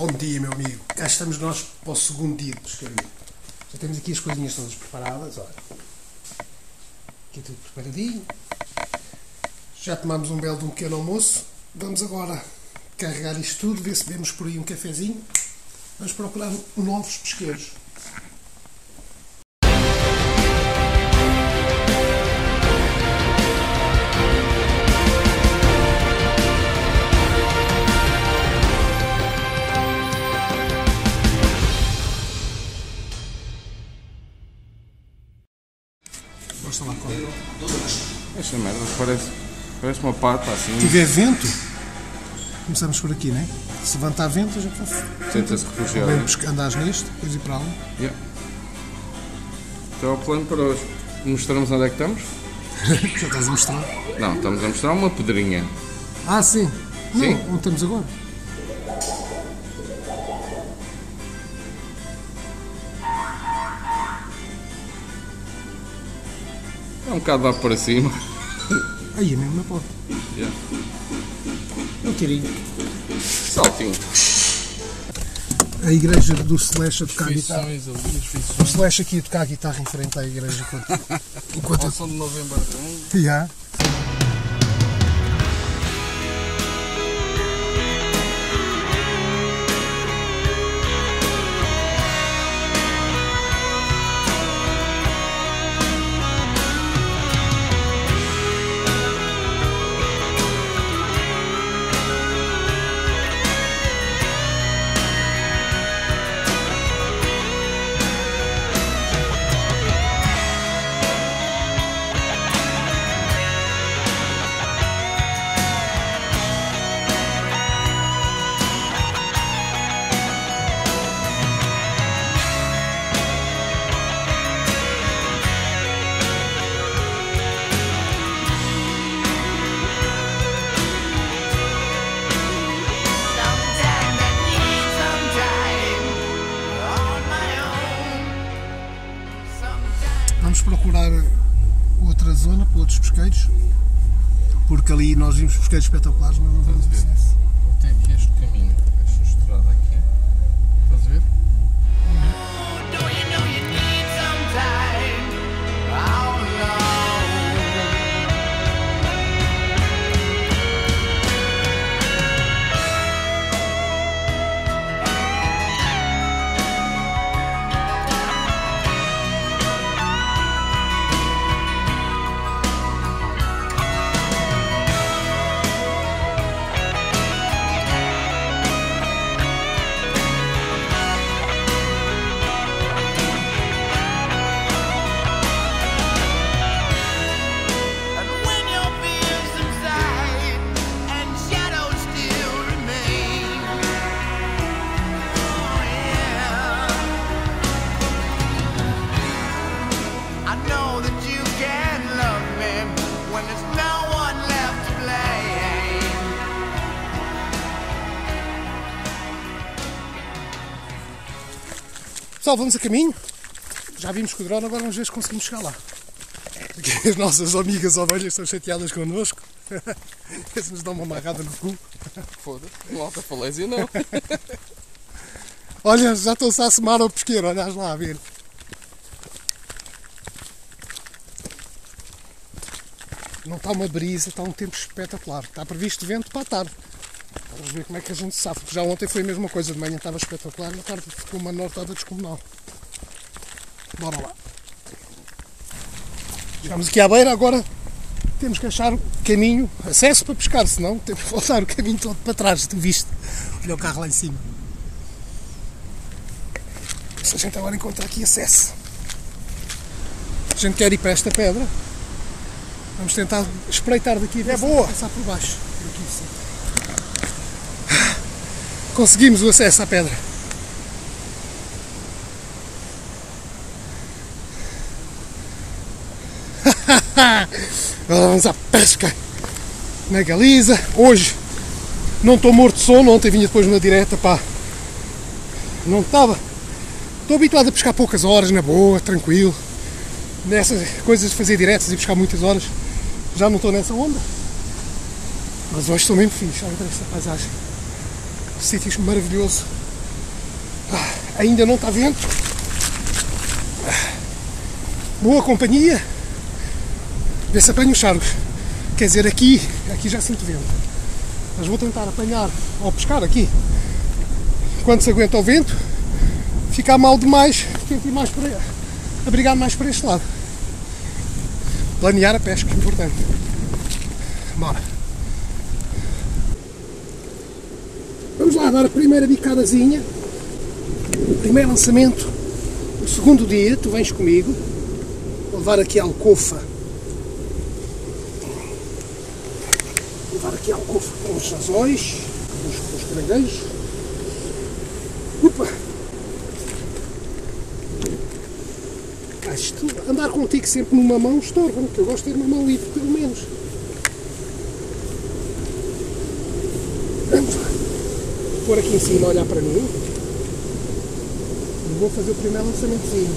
Bom dia, meu amigo. Cá estamos nós para o segundo dia de pescaria. Já temos aqui as coisinhas todas preparadas, olha. Aqui tudo preparadinho. Já tomámos um belo de um pequeno almoço. Vamos agora carregar isto tudo, ver se vemos por aí um cafezinho. Vamos procurar novos pesqueiros. Parece, parece uma pata assim. Se tiver vento, começamos por aqui, não é? Se levantar vento, a gente faz. Tenta-se refugiar. Bem, andares neste, depois ir para lá. Yeah. Então é o plano para hoje. Mostramos onde é que estamos? Já estás a mostrar? Não, estamos a mostrar uma pedrinha. Ah, sim. Sim. Não, onde estamos agora? É um bocado lá para cima. Aí, é mesmo na porta. Yeah. É um tirinho. Saltinho. A igreja do Slash a tocar guitarra. Ali, as O. Slash aqui a tocar guitarra em frente à igreja enquanto. enquanto Passam de novembro a. Yeah. Vamos procurar outra zona para outros pesqueiros. Porque ali nós vimos pesqueiros espetaculares, mas não vimos este Pessoal, vamos a caminho. Já vimos com o drone, agora vamos ver se conseguimos chegar lá. Porque as nossas amigas ovelhas estão chateadas connosco. Se nos dão uma amarrada no cu. Foda-se. No Alta Falésia não. Olha, já estão-se a assomar ao pesqueiro, olhas lá a ver. Não está uma brisa, está um tempo espetacular. Está previsto vento para a tarde. Vamos ver como é que a gente safa. porque Já ontem foi a mesma coisa, de manhã estava espetacular, na tarde ficou uma nortada descomunal. Bora lá. Chegamos aqui à beira, agora temos que achar caminho, acesso para pescar, senão temos que voltar o caminho todo para trás, tu viste? Olha o carro lá em cima. Se a gente agora encontrar aqui acesso. A gente quer ir para esta pedra. Vamos tentar espreitar daqui. É boa! Passar por baixo. Por aqui, sim. Conseguimos o acesso à pedra. Vamos à pesca na Galiza. Hoje não estou morto de sono. Ontem vinha depois na direta, pá. Não estava. Estou habituado a pescar poucas horas, na boa, tranquilo. Nessas coisas de fazer diretas e pescar muitas horas, já não estou nessa onda. Mas hoje estou mesmo fixe, olha esta paisagem. Sítios maravilhoso. Ainda não está vento. Boa companhia. Vê se apanho os chargos. Quer dizer, aqui, aqui já sinto vento. Mas vou tentar apanhar ou pescar aqui. Quando se aguenta o vento, ficar mal demais, tento ir mais para abrigar mais para este lado. Planear a pesca, importante. Bora. Vamos lá dar a primeira bicadazinha. O primeiro lançamento. O segundo dia, tu vens comigo. Vou levar aqui a alcofa. Vou levar aqui a alcofa com os sazóis, com os, os caranguejos. Opa! Andar com o tico sempre numa mão estorva-me, que eu gosto de ter uma mão livre, pelo menos. Vamos lá. Pôr aqui em cima olhar para mim. E vou fazer o primeiro lançamentozinho.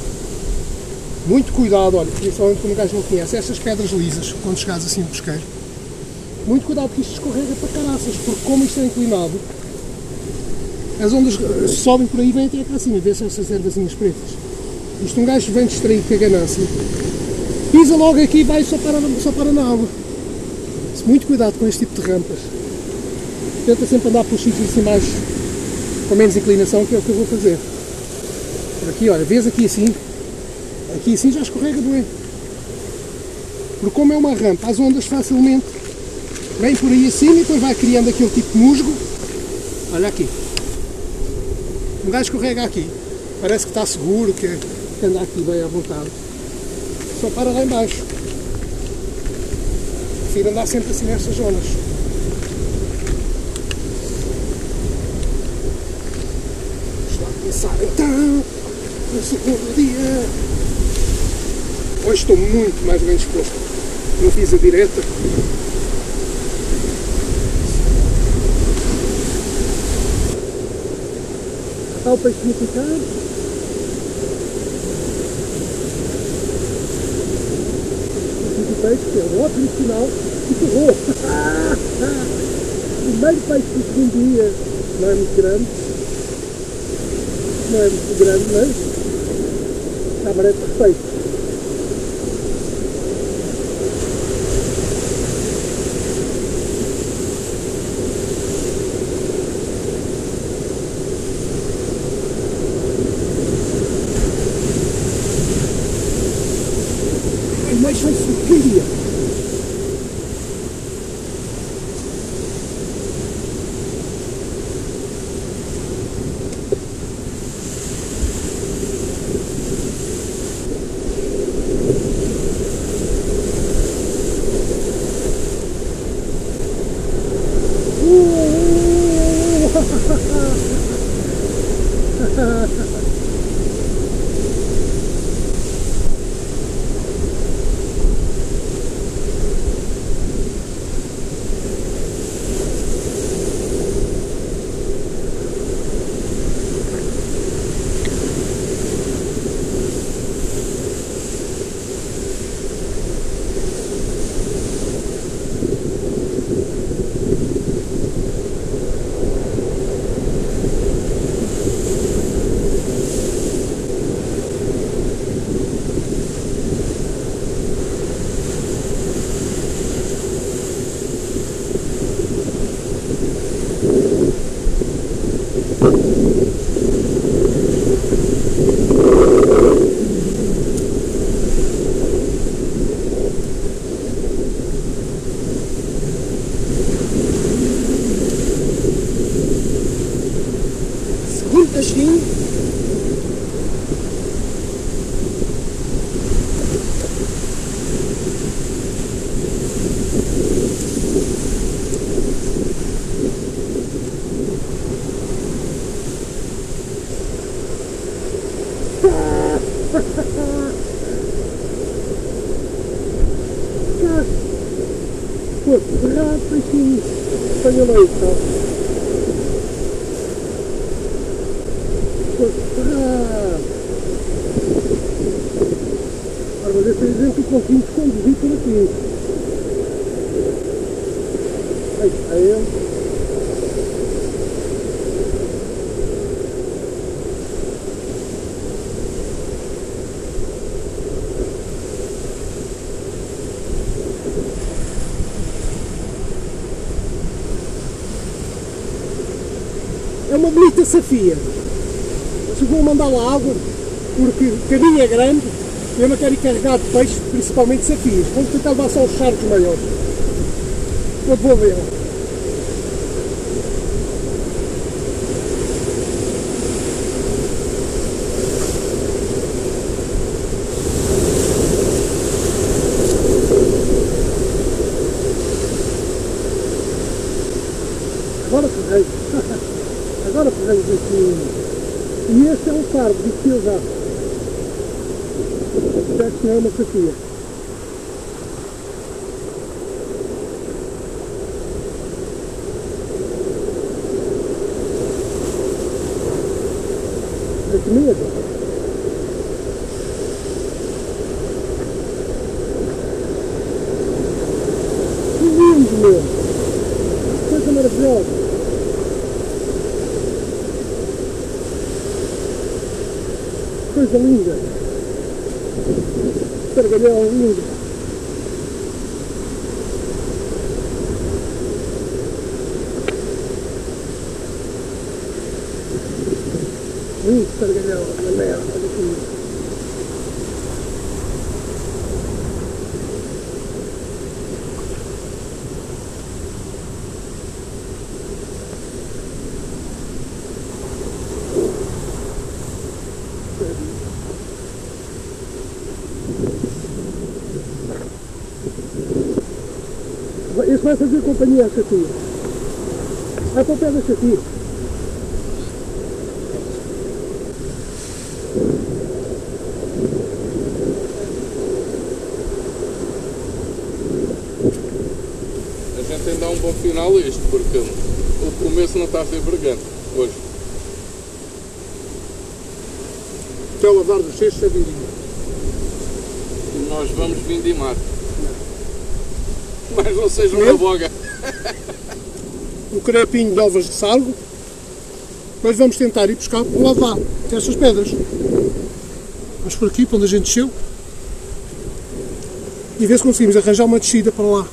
Muito cuidado, olha, principalmente como o gajo não conhece, estas pedras lisas, quando chegares assim no pesqueiro. Muito cuidado que isto escorrega para caraças, porque como isto é inclinado, as ondas sobem por aí e vêm até cá acima, vê-se essas ervazinhas pretas. Isto um gajo vem distraído com a ganância, pisa logo aqui e vai só para, só para na água. Muito cuidado com este tipo de rampas. Tenta sempre andar pelos sítios assim mais com menos inclinação, que é o que eu vou fazer. Por aqui, olha, vês aqui assim, aqui assim já escorrega bem. Porque como é uma rampa, as ondas facilmente vêm por aí acima e depois vai criando aquele tipo de musgo. Olha aqui. Um gajo escorrega aqui. Parece que está seguro, que, que anda aqui bem à vontade. Só para lá embaixo. Prefiro andar sempre assim nestas zonas. Vamos lá começar então no segundo dia. Hoje estou muito mais bem disposto. Não fiz a direta. O peixe ficar. O peixe, que é um ótimo sinal, e torrou. Primeiro peixe do segundo dia, não é muito grande, não é muito grande, mas está merece respeito. Ai, mas vai suqueria. Segundo peixinho. Pô, errado, peixinho. Olha lá isso, ó. Ah. Agora vou ver se eles entram com 20 conduzir por aqui. Aí, aí. É uma bonita safia. Se vou mandar lá água, porque o caminho é grande, eu não quero ir carregar de peixe, principalmente safias. Vamos tentar levar só os charcos maiores. Eu vou ver. Agora peguei. Agora pegamos aqui. E este é um disse eu já. Que não é uma que medo. Que lindo, meu. Coisa maravilhosa. Coisa linda. Pergalhão lindo. Na merda. Olha que lindo. Este vai fazer companhia à chatia. Vai para o pé da chatia. A gente tem de dar um bom final a isto, porque o não está a ser brilhante hoje. Que é o lavar dos cheios sabidinho. E nós vamos vindimar. Mas não seja uma boga. Um crepinho de ovas de salgo. Nós vamos tentar ir buscar o lá, até estas pedras. Vamos por aqui, para onde a gente desceu. E ver se conseguimos arranjar uma descida para lá.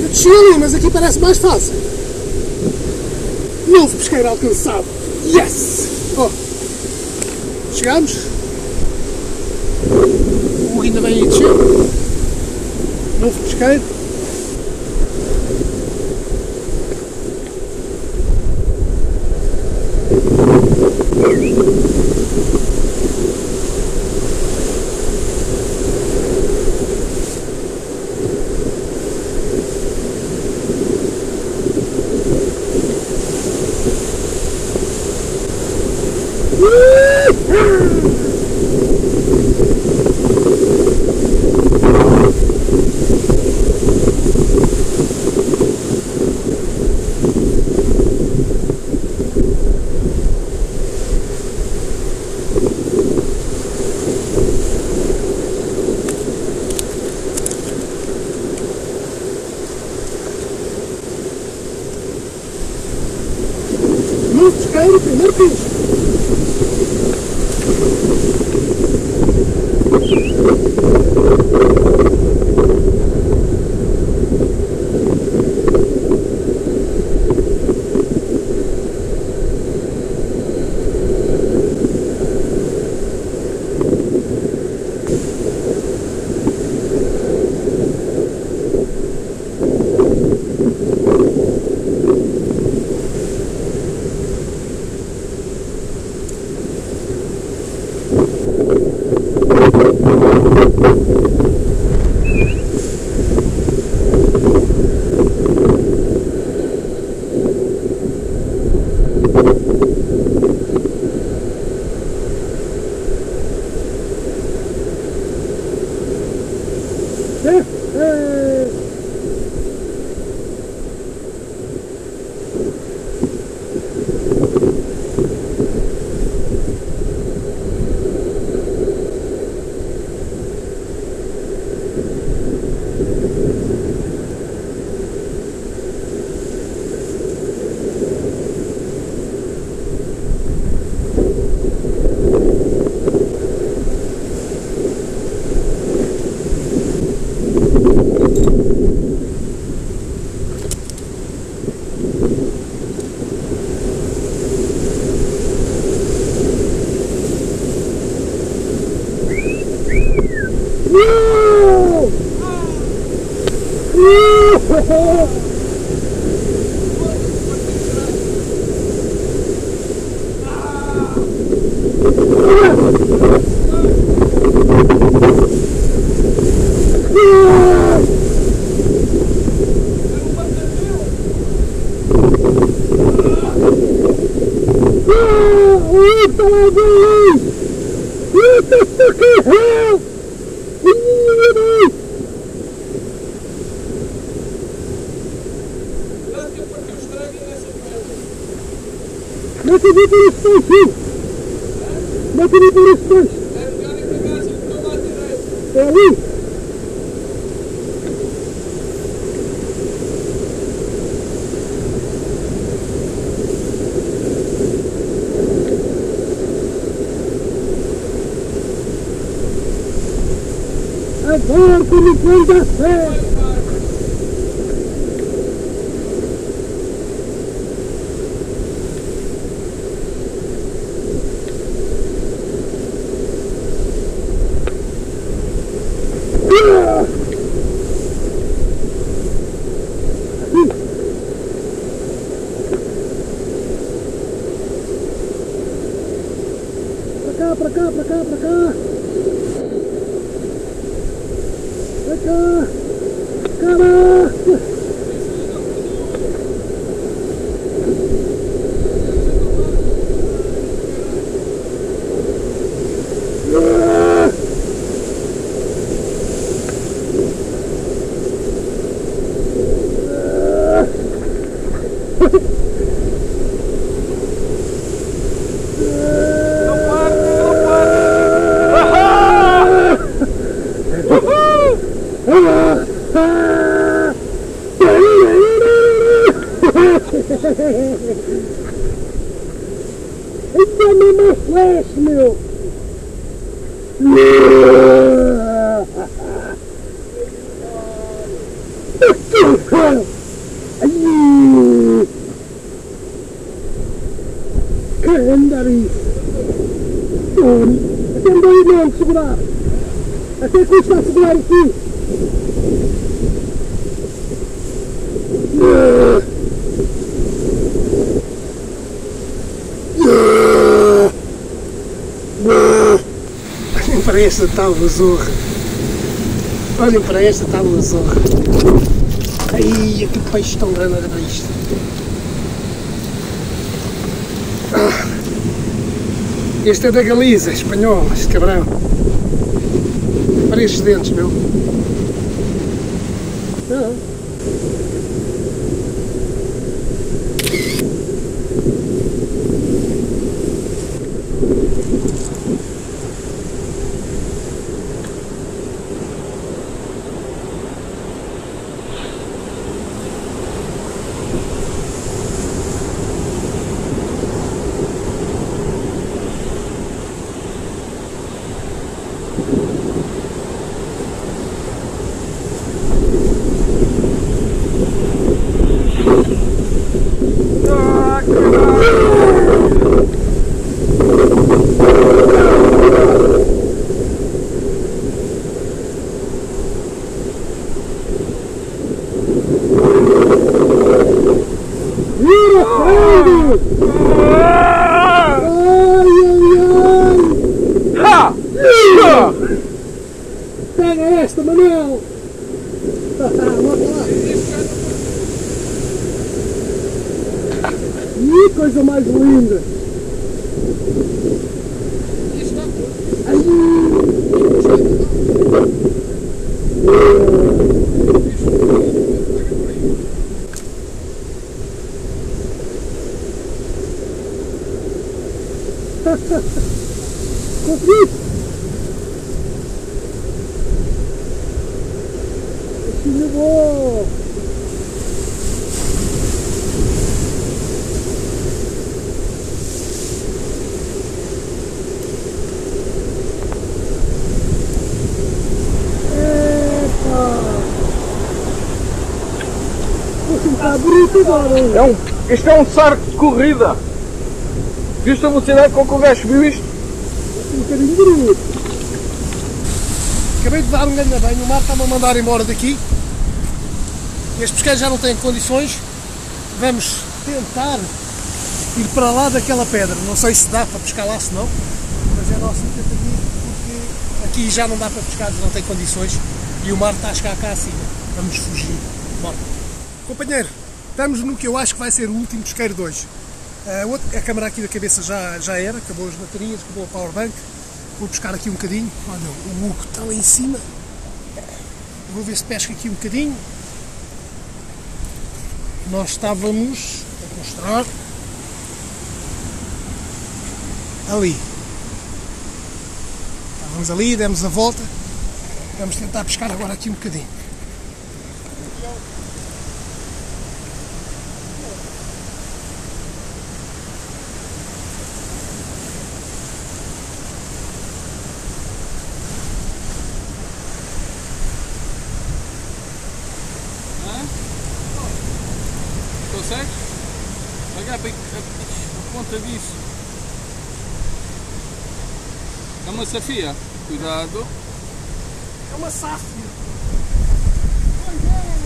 Eu desci ali, mas aqui parece mais fácil. Novo pesqueiro alcançado. Yes! Oh. Chegamos. O ainda vem aí descer. Novo pesqueiro. Woo! Woo! Ali! Agora que me põe da fé! Pra cá, pra cá, pra cá, pra cá! Pra cá! Caraca! Ah! Eita, mesmo flash, meu! Até me deu não, segurar! Até custa a segurar aqui! Olhem para esta tábua zorra. Olhem para esta tábua zorra. Ai, que peixe tão grande para isto. Ah. Este é da Galiza, espanhol, este cabrão. Para estes dentes, meu. É um, isto é um sarco de corrida. Viste a velocidade com que o gajo viu isto? Um bocadinho! Acabei de dar um grande banho, o mar está-me a mandar embora daqui. Este pesqueiro já não tem condições. Vamos tentar ir para lá daquela pedra. Não sei se dá para pescar lá, se não. Mas é nosso tentativa porque aqui já não dá para pescar, não tem condições e o mar está a chegar cá acima. Vamos fugir. Bora. Companheiro, estamos no que eu acho que vai ser o último pesqueiro de hoje. A, outra- a câmara aqui da cabeça já, já era, acabou as baterias, acabou a powerbank. Vou buscar aqui um bocadinho. Olha, o Hugo está lá em cima. Vou ver se pesca aqui um bocadinho. Nós estávamos a mostrar ali. Estávamos ali, demos a volta. Vamos tentar pescar agora aqui um bocadinho. Olha bem a, a ponta disso. É uma safia. Cuidado. É uma sáfia. Amigo,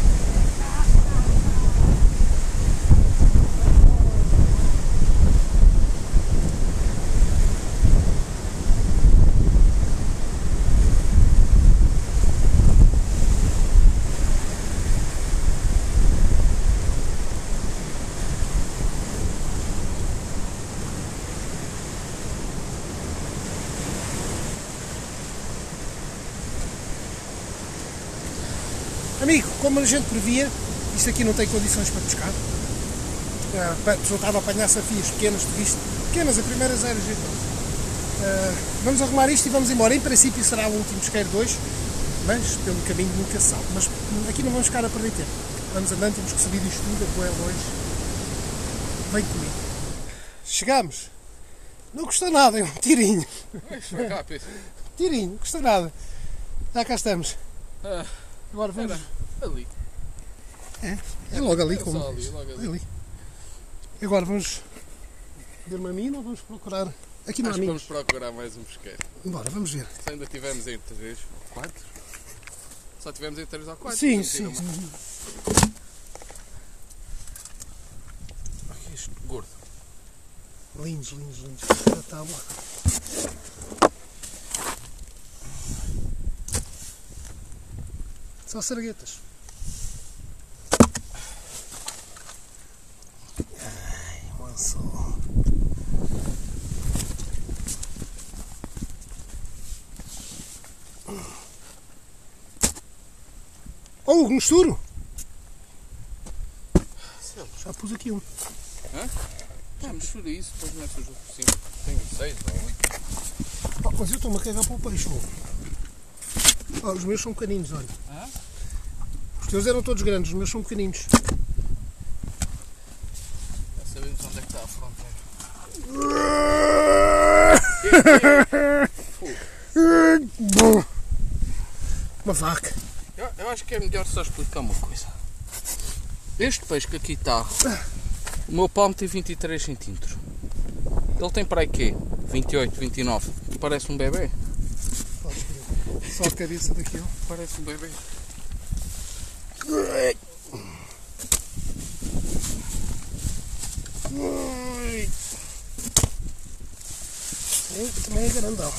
como a gente previa, isto aqui não tem condições para pescar. A pessoa estava a apanhar safias pequenas, viste? Pequenas, a primeira zero, gente. Ah, vamos arrumar isto e vamos embora. Em princípio será o último pesqueiro 2, mas pelo caminho nunca se sabe. Mas aqui não vamos ficar a perder tempo. Vamos andando, temos que subir isto tudo, a boé longe. Vem comigo. Chegamos. Não custa nada, é um tirinho. Tirinho, não custa nada. Já cá estamos. Ah, Agora vamos. Ali. É logo ali, Era como. ali, logo ali. ali. Agora vamos ver uma mina ou vamos procurar. Aqui não há Acho minas. vamos procurar mais um pesqueiro. Bora, vamos ver. Se ainda tivemos em 3 ou 4. Só tivemos em 3 ou 4. sim, sim, sim. Este gordo. Lindos, lindos, lindos. Da tábua. Só sarguetas. Ai, manso. Oh, um misturo! Já pus aqui um. Ah, mistura isso, depois metes os outros por cima. Tenho 6 ou 8. Oh, mas eu estou-me a cagar para o peixe. Oh, os meus são pequeninos, olha. Hã? Os teus eram todos grandes, os meus são pequeninos. Já sabemos onde é que está a fronteira. Uma vaca. Eu, acho que é melhor só explicar uma coisa. Este peixe que aqui está, o meu palmo tem 23 centímetros. Ele tem para aí quê? 28, 29. Parece um bebê. Só a cabeça daquele. Parece um bebê. Também é grandão.